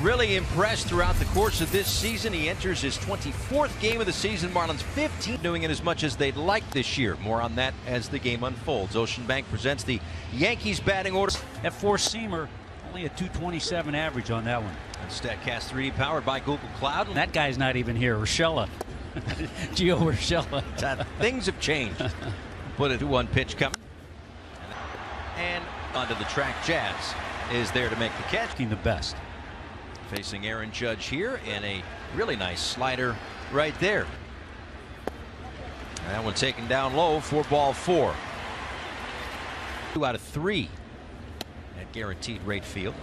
really impressed throughout the course of this season. He enters his 24th game of the season. Marlins 15 doing it as much as they'd like this year. More on that as the game unfolds. Ocean Bank presents the Yankees batting order. At four seamer, only a 227 average on that one. And StatCast 3D powered by Google Cloud. That guy's not even here. Rochella. Gio Rochella. Things have changed. Put it 2 1 pitch coming. And onto the track, Jazz is there to make the catch. Looking the best. Facing Aaron Judge here in a really nice slider right there. That one taken down low for ball four. Two out of three at guaranteed rate field.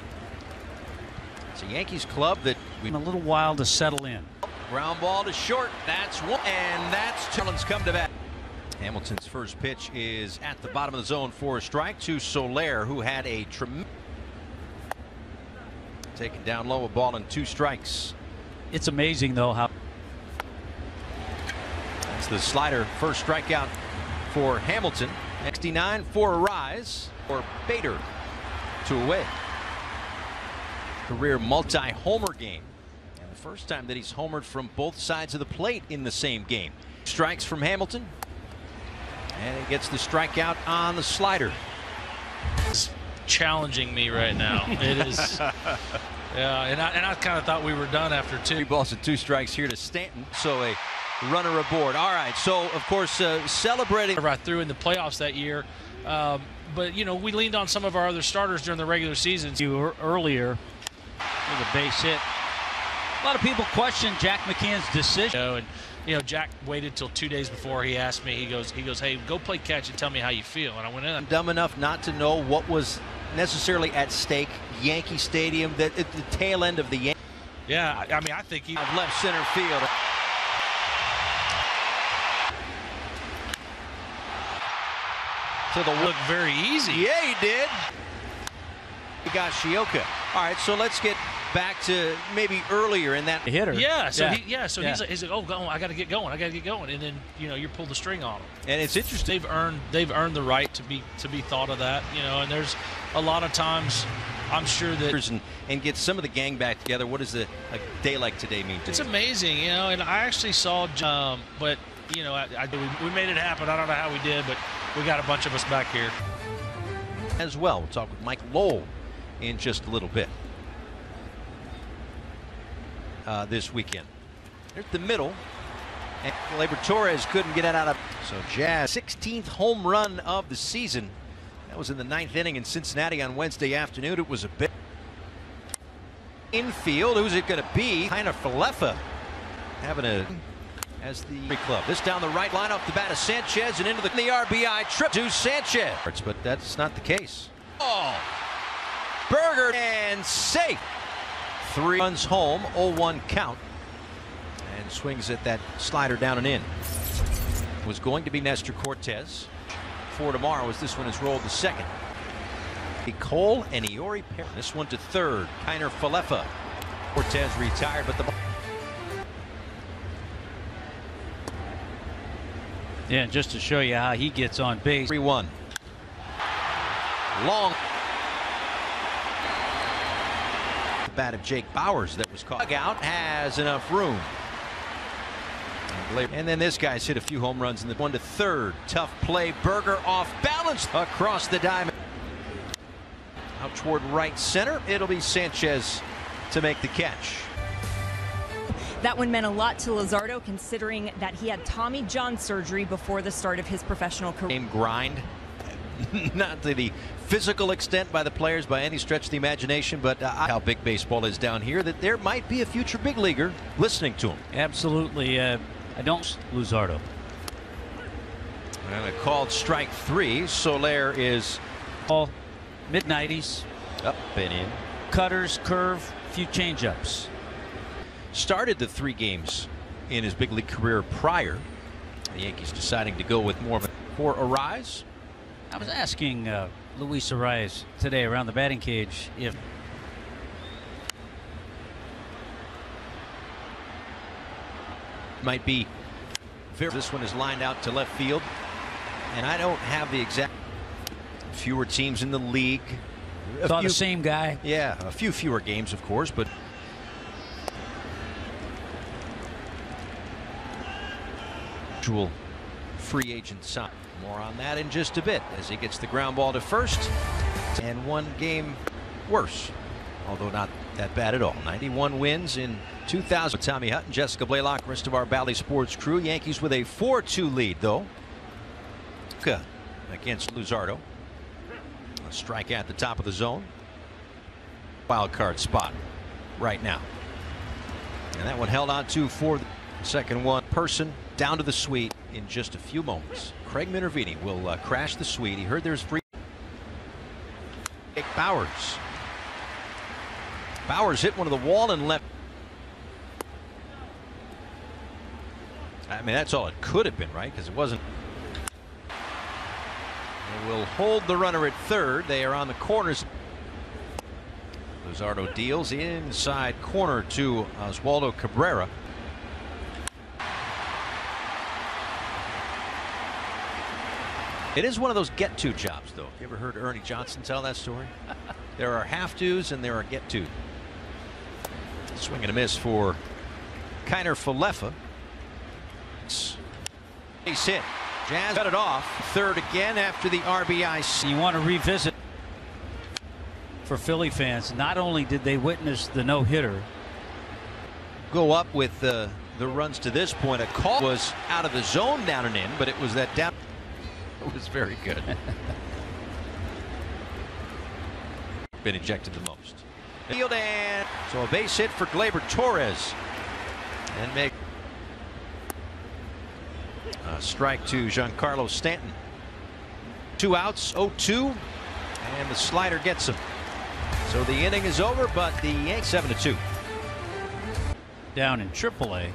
It's a Yankees club that we A little while to settle in. ground ball to short. That's one, and that's Marlins come to bat. Hamilton's first pitch is at the bottom of the zone for a strike to Soler, who had a tremendous. Taken down low, a ball and two strikes. It's amazing, though, how That's the slider. First strikeout for Hamilton. 69 for a rise for Bader. Two away. Career multi-homer game. And the first time that he's homered from both sides of the plate in the same game. Strikes from Hamilton. And he gets the strikeout on the slider. Challenging me right now. It is. Yeah, and I, and I kind of thought we were done after Three two. balls and two strikes here to Stanton. So a runner aboard. All right. So, of course, uh, celebrating. I threw in the playoffs that year, um, but you know we leaned on some of our other starters during the regular season. you were earlier with a base hit. A lot of people question Jack McKeon's decision. and you know Jack waited till two days before he asked me. He goes, he goes, hey, go play catch and tell me how you feel. And I went in. I'm dumb enough not to know what was necessarily at stake. Yankee Stadium, that at the tail end of the Yankees Yeah, I, I mean I think he. left center field. To the look very easy. Yeah, he did. He got Shioka. All right, so let's get back to maybe earlier in that. hitter. Yeah, so Yeah. he, yeah, so Yeah. he's like, he's like, oh, go, I got to get going, I got to get going, and then you know you pull the string on him. And it's interesting. they've earned they've earned the right to be to be thought of that you know and there's a lot of times i'm sure that And, and get some of the gang back together. What does a, a day like today mean to it's you? amazing you know and i actually saw um, but you know I, I, we, we made it happen i don't know how we did but we got a bunch of us back here as well. We'll talk with Mike Lowell in just a little bit. Uh, this weekend. There's the middle. And Gleyber Torres couldn't get it out of. So Jazz, 16th home run of the season. That was in the ninth inning in Cincinnati on Wednesday afternoon. It was a bit infield. Who's it going to be? Of Falefa having a as the club. This down the right line off the bat of Sanchez and into the, the RBI trip to Sanchez. But that's not the case. Oh, Burger and safe. Three runs home, 0-1 count, and swings at that slider down and in. Was going to be Nestor Cortes for tomorrow as this one is rolled to second. Cole and Iori Perry. This one to third. Kiner Falefa. Cortez retired, but the Yeah, just to show you how he gets on base. 3 1. Long. The bat of Jake Bowers that was caught out has enough room. And then this guy's hit a few home runs in the one to third. Tough play. Burger off balance across the diamond. Out toward right center. It'll be Sanchez to make the catch. That one meant a lot to Luzardo considering that he had Tommy John surgery before the start of his professional career. Game grind. Not to the physical extent by the players by any stretch of the imagination, but uh, how big baseball is down here, that there might be a future big leaguer listening to him. Absolutely. Uh, I don't Luzardo. And a called strike three. Soler is All mid 90s, up and in. cutters, curve, few changeups. Started the three games in his big league career prior. The Yankees deciding to go with more of a for a rise. I was asking uh, Luis Arraez today around the batting cage if might be. This one is lined out to left field, and I don't have the exact fewer teams in the league. A few, the same guy. Yeah, a few fewer games, of course, but. Free agent sign. More on that in just a bit as he gets the ground ball to first and one game worse, although not that bad at all. 91 wins in 2000. Tommy Hutton, Jessica Blaylock, rest of our Bally Sports crew. Yankees with a 4-2 lead though. Against Luzardo. A strike at the top of the zone. Wild card spot right now. And that one held on to for the second one. Person down to the suite in just a few moments. Craig Minervini will uh, crash the suite. He heard there's free. Bowers. Bowers hit one of the wall and left. I mean, that's all it could have been, right? Because it wasn't. They will hold the runner at third. They are on the corners. Luzardo deals inside corner to Oswaldo Cabrera. It is one of those get to jobs, though. You ever heard Ernie Johnson tell that story? there are have tos and there are get to. Swing and a miss for Kiner Falefa. Base hit. Jazz cut it off. Third again after the RBI. You want to revisit for Philly fans. Not only did they witness the no hitter, go up with uh, the runs to this point. A call was out of the zone down and in, but it was that down. It was very good. Been ejected the most. Field and so a base hit for Gleyber Torres. And make a strike to Giancarlo Stanton. Two outs, 0-2, and the slider gets him. So the inning is over, but the Yankees 7 2. Down in AAA.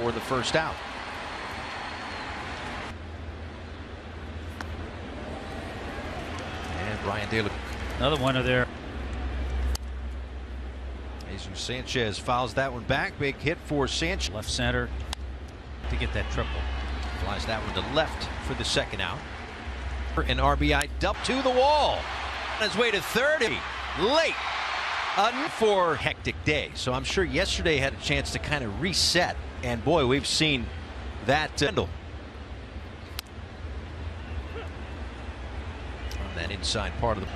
For the first out. And Bryan De La Another one of their. Jesus Sanchez fouls that one back. Big hit for Sanchez. Left center to get that triple. Flies that one to left for the second out. An RBI dump to the wall. On his way to 30. Late. Uh, for hectic day. So I'm sure yesterday had a chance to kind of reset and boy, we've seen that uh, Kendall. On that inside part of the.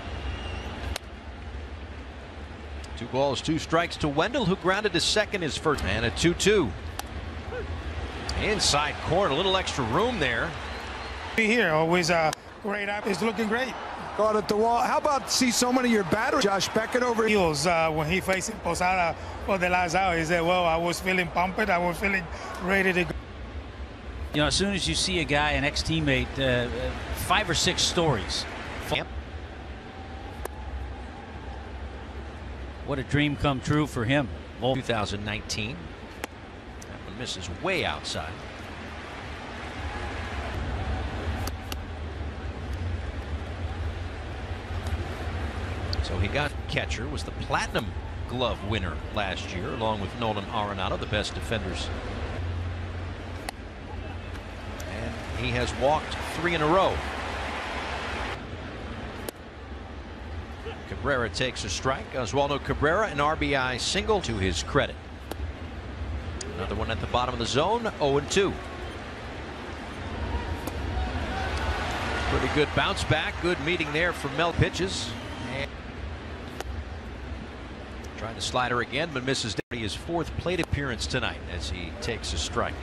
Two balls, two strikes to Wendle, who grounded to second his first. And a 2 2. Inside corner, a little extra room there. Be here, always a great. Uh, it's looking great. Got at the wall. How about see so many of your batters? Josh Beckett over heels uh, when he faced Posada for the last out. He said, "Well, I was feeling pumped. I was feeling ready to go." You know, as soon as you see a guy, an ex-teammate, uh, five or six stories. Yep. What a dream come true for him. 2019. That one misses way outside. So he got catcher, was the platinum glove winner last year, along with Nolan Arenado, the best defenders. And he has walked three in a row. Cabrera takes a strike. Oswaldo Cabrera, an RBI single to his credit. Another one at the bottom of the zone, 0 2. Pretty good bounce back. Good meeting there for Mel pitches. Trying to slider again, but misses his fourth plate appearance tonight as he takes a strike.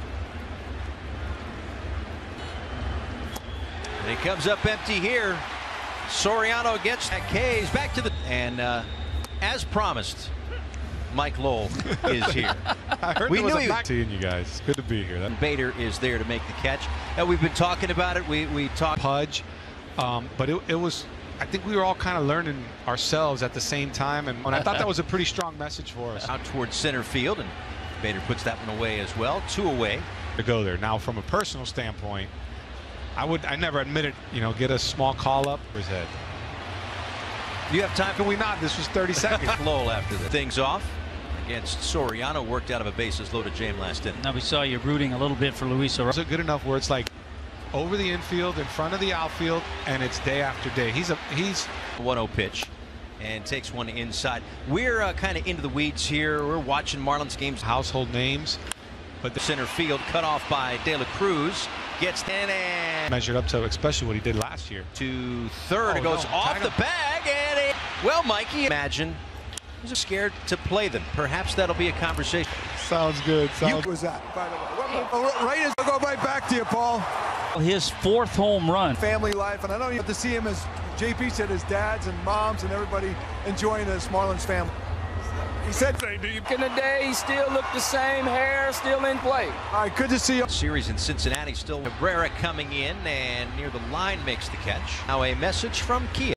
And he comes up empty here. Soriano gets that K's back to the and uh, as promised, Mike Lowell is here. I heard we knew he was seeing you guys. It's good to be here. That Bader is there to make the catch. And we've been talking about it. We we talked Pudge, um, but it, it was I think we were all kind of learning ourselves at the same time, and, and I thought that was a pretty strong message for us. Out towards center field, and Bader puts that one away as well. Two away. To go there. Now, from a personal standpoint, I would I never admitted, you know, get a small call up for his head. Do you have time? Can we not? This was 30 seconds. Lowell after the things off against Soriano worked out of a bases loaded jam last inning. Now we saw you rooting a little bit for Luis Is it good enough where it's like over the infield, in front of the outfield, and it's day after day. He's a he's 1-0 pitch, and takes one inside. We're uh, kind of into the weeds here. We're watching Marlins games. Household names, But the center field cut off by De La Cruz gets in and measured up to especially what he did last year. to third. Oh, it goes no. off Tag the him. bag and it, well, Mikey, imagine he's scared to play them. Perhaps that'll be a conversation. Sounds good. Sounds You- What was that? By the way. Well, Right as I'll go right back to you, Paul. His fourth home run. Family life, and I know you have to see him as JP said, his dads and moms and everybody enjoying this Marlins family. He said, in the day, he still looked the same, hair still in play. "All right, good to see you." Series in Cincinnati still Cabrera coming in and near the line makes the catch. Now a message from Kia.